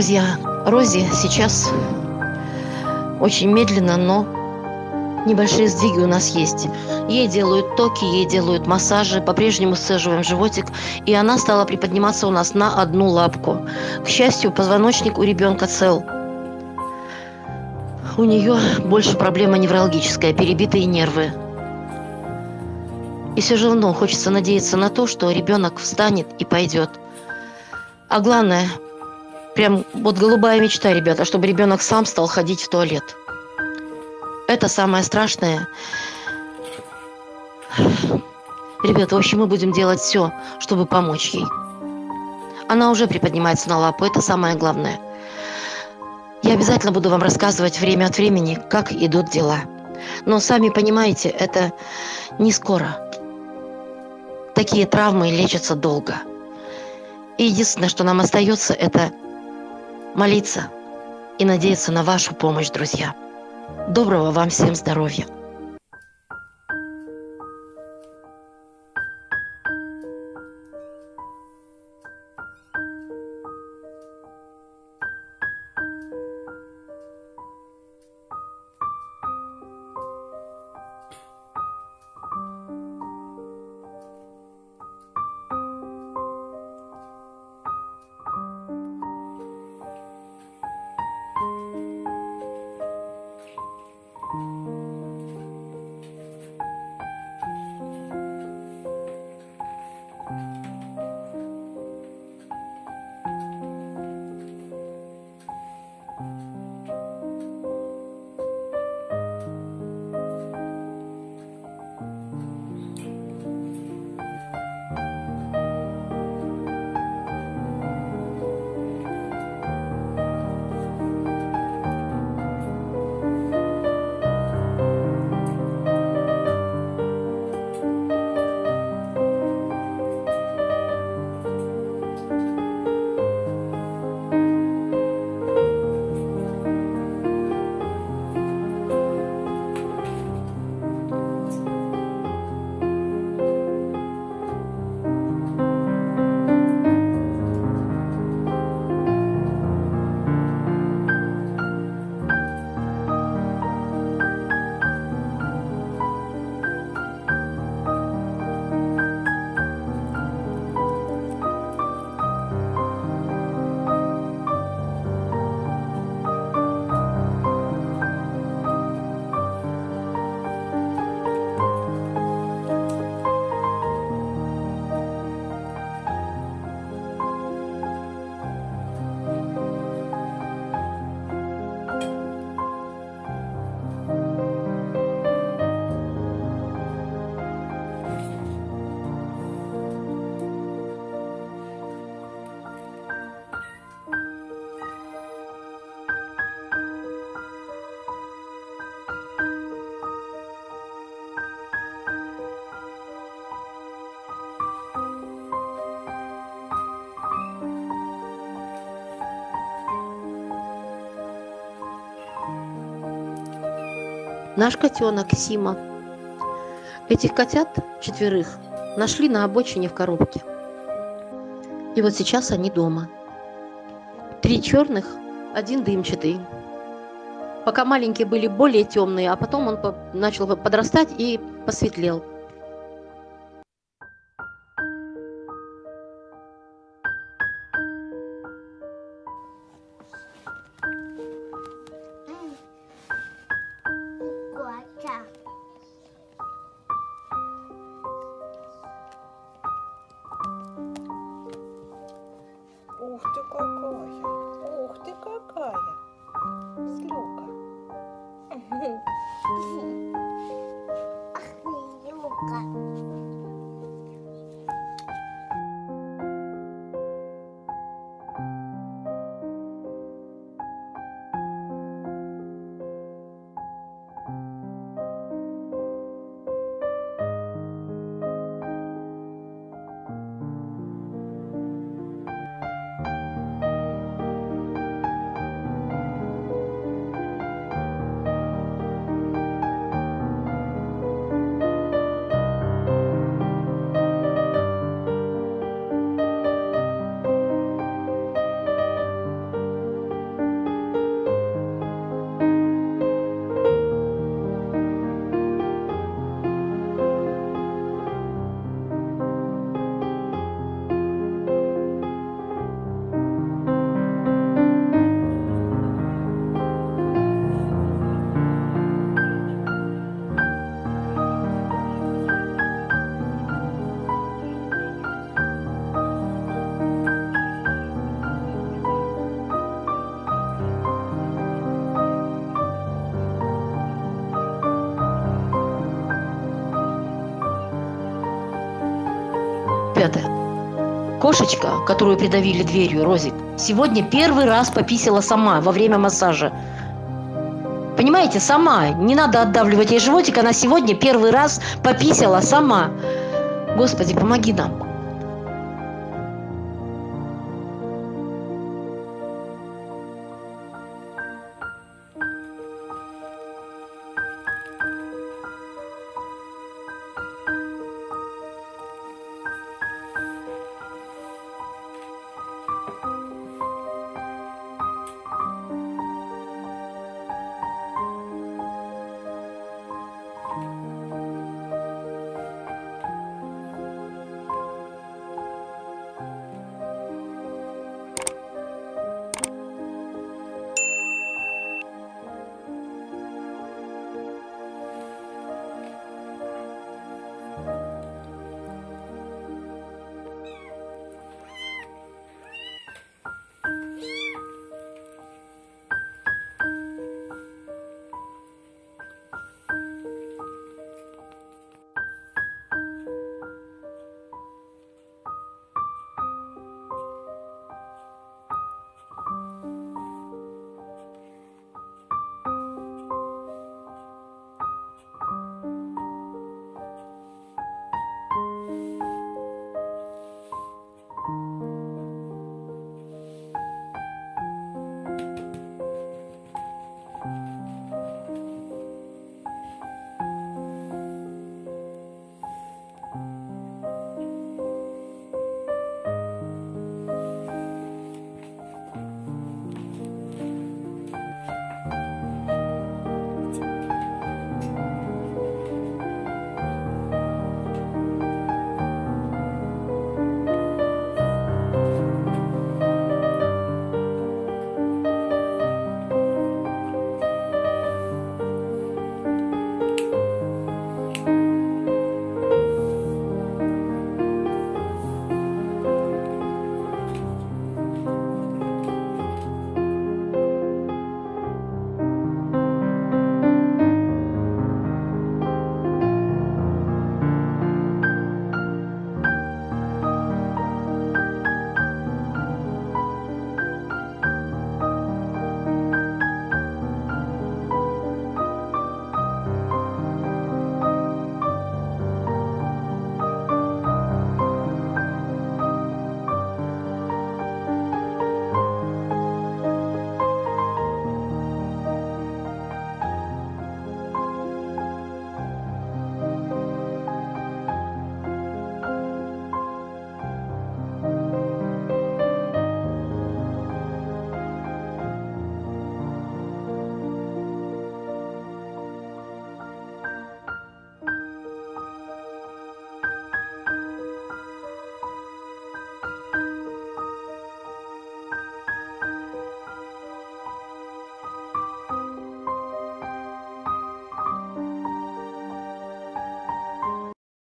Друзья, Рози сейчас очень медленно, но небольшие сдвиги у нас есть. Ей делают токи, ей делают массажи, по-прежнему сцеживаем животик, и она стала приподниматься у нас на одну лапку. К счастью, позвоночник у ребенка цел. У нее больше проблема неврологическая, перебитые нервы. И все равно хочется надеяться на то, что ребенок встанет и пойдет. А главное, прям вот голубая мечта, ребята, чтобы ребенок сам стал ходить в туалет. Это самое страшное. Ребята, в общем, мы будем делать все, чтобы помочь ей. Она уже приподнимается на лапу, это самое главное. Я обязательно буду вам рассказывать время от времени, как идут дела. Но сами понимаете, это не скоро. Такие травмы лечатся долго. И единственное, что нам остается, это молиться и надеяться на вашу помощь, друзья. Доброго вам всем здоровья! Наш котенок Сима. Этих котят, четверых, нашли на обочине в коробке. И вот сейчас они дома. Три черных, один дымчатый. Пока маленькие были более темные, а потом он начал подрастать и посветлел. Кошечка, которую придавили дверью, Розик, сегодня первый раз пописала сама во время массажа. Понимаете, сама. Не надо отдавливать ей животик, она сегодня первый раз пописала сама. Господи, помоги нам.